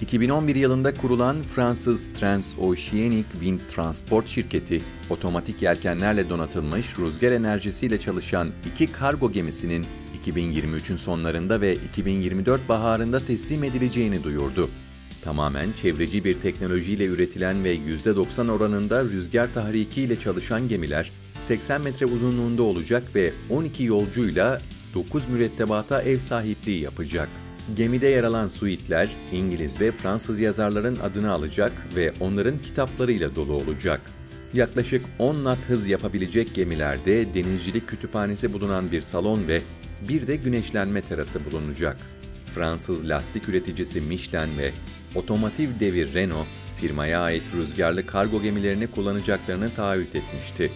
2011 yılında kurulan Fransız Transoceanic Wind Transport şirketi, otomatik yelkenlerle donatılmış rüzgar enerjisiyle çalışan iki kargo gemisinin 2023'ün sonlarında ve 2024 baharında teslim edileceğini duyurdu. Tamamen çevreci bir teknolojiyle üretilen ve %90 oranında rüzgar tahriki ile çalışan gemiler 80 metre uzunluğunda olacak ve 12 yolcuyla 9 mürettebata ev sahipliği yapacak. Gemide yer alan suitler İngiliz ve Fransız yazarların adını alacak ve onların kitaplarıyla dolu olacak. Yaklaşık 10 knot hız yapabilecek gemilerde denizcilik kütüphanesi bulunan bir salon ve bir de güneşlenme terası bulunacak. Fransız lastik üreticisi Michelin ve otomotiv devi Renault, firmaya ait rüzgarlı kargo gemilerini kullanacaklarını taahhüt etmişti.